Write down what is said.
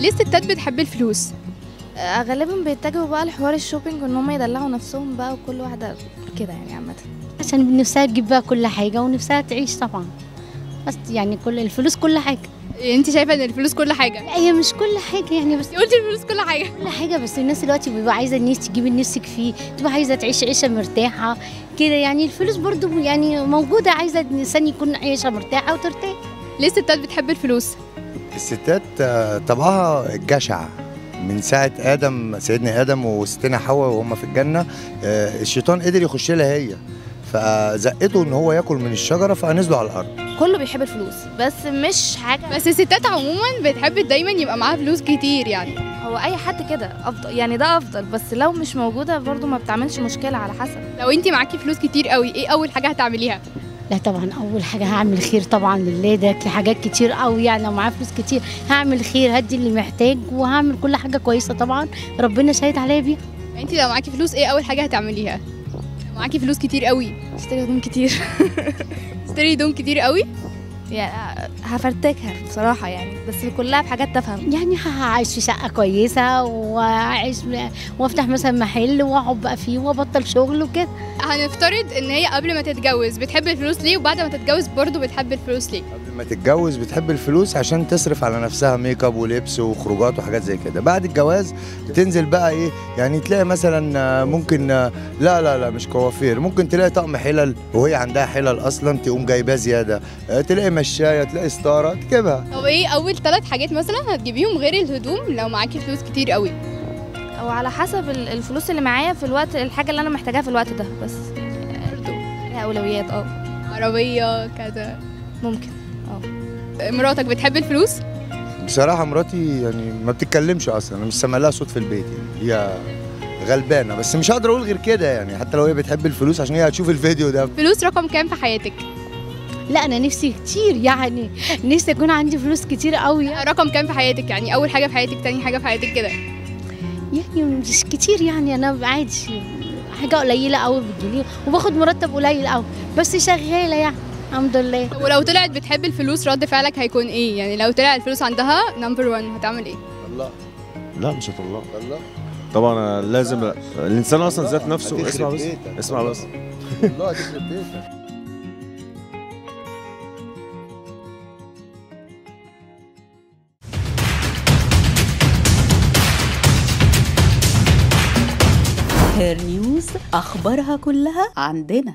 ليه الستات بتحب الفلوس؟ آه، غالبا بيتجهوا بقى لحوار الشوبينج وإن هم يدلعوا نفسهم بقى وكل واحدة كده يعني عامة. عشان نفسها تجيب بقى كل حاجة ونفسها تعيش طبعا. بس يعني كل الفلوس كل حاجة. انت شايفة ان الفلوس كل حاجة؟ لا هي مش كل حاجة يعني بس قلتي الفلوس كل حاجة. كل حاجة بس الناس دلوقتي بيبقى عايزة الناس تجيب نفسك فيه تبقى عايزة تعيش عيشة مرتاحة كده يعني. الفلوس برضو يعني موجودة عايزة الإنسان يكون عيشة مرتاحة وترتاح. ليه الستات بتحب الفلوس؟ الستات آه، طبعها جشع. من ساعة آدم سيدنا آدم وستنا حواء وهم في الجنة آه، الشيطان قدر يخش لها هي. فزقته إن هو ياكل من الشجرة فنزلوا على الأرض. كله بيحب الفلوس بس مش حاجة. بس الستات عموما بتحب دايما يبقى معاها فلوس كتير يعني. هو أي حد كده أفضل يعني ده أفضل بس لو مش موجودة برضو ما بتعملش مشكلة على حسب. لو انت معاكي فلوس كتير قوي إيه أول حاجة هتعمليها؟ لا طبعا أول حاجة هعمل خير طبعا لله ده في حاجات كتير قوي يعني لو معايا فلوس كتير هعمل خير هدي اللي محتاج وهعمل كل حاجة كويسة طبعا ربنا شاهد عليا بيها. انت لو معاكي فلوس إيه أول حاجة هتعمليها؟ معاكي فلوس كتير قوي اشتري هدوم كتير. تشتري هدوم كتير قوي يعني هفرتكها بصراحة يعني بس كلها بحاجات تافهة. يعني هعيش في شقة كويسة وأعيش وأفتح مثلا محل وأقعد بقى فيه وأبطل شغل وكده. هنفترض إن هي قبل ما تتجوز بتحب الفلوس ليه وبعد ما تتجوز برضه بتحب الفلوس ليه؟ قبل ما تتجوز بتحب الفلوس عشان تصرف على نفسها make up ولبس وخروجات وحاجات زي كده. بعد الجواز بتنزل بقى إيه يعني تلاقي مثلا ممكن لا لا لا مش كوافير. ممكن تلاقي طقم حلل وهي عندها حلل أصلا تقوم جايباه زيادة. تلاقي مشاية تلاقي ستارة تجيبها. طب إيه أول ثلاث حاجات مثلا هتجيبيهم غير الهدوم لو معاكي فلوس كتير قوي؟ أو على حسب ال- الفلوس اللي معايا في الوقت الحاجة اللي أنا محتاجاها في الوقت ده بس. برضه ليها أولويات آه. عربية كذا. ممكن مراتك بتحب الفلوس؟ بصراحة مراتي يعني ما بتتكلمش أصلا أنا مش سامع لها صوت في البيت يعني. هي غلبانة بس مش هقدر أقول غير كده يعني حتى لو هي بتحب الفلوس عشان هي هتشوف الفيديو ده. فلوس رقم كام في حياتك؟ لا أنا نفسي كتير يعني نفسي يكون عندي فلوس كتير قوي رقم كام في حياتك؟ يعني أول حاجة في حياتك تاني حاجة في حياتك كده. يعني مش كتير يعني أنا عادي حاجة قليلة قوي بتجيلي وباخد مرتب قليل قوي بس شغالة يعني الحمد لله. ولو طلعت بتحب الفلوس رد فعلك هيكون إيه؟ يعني لو طلع الفلوس عندها نمبر 1 هتعمل إيه؟ الله. لا مش هطلقها الله. طبعا لازم الإنسان أصلا ذات نفسه اسمع بس. اسمع بس. الله هتخرب بيتك. هير نيوز أخبارها كلها عندنا.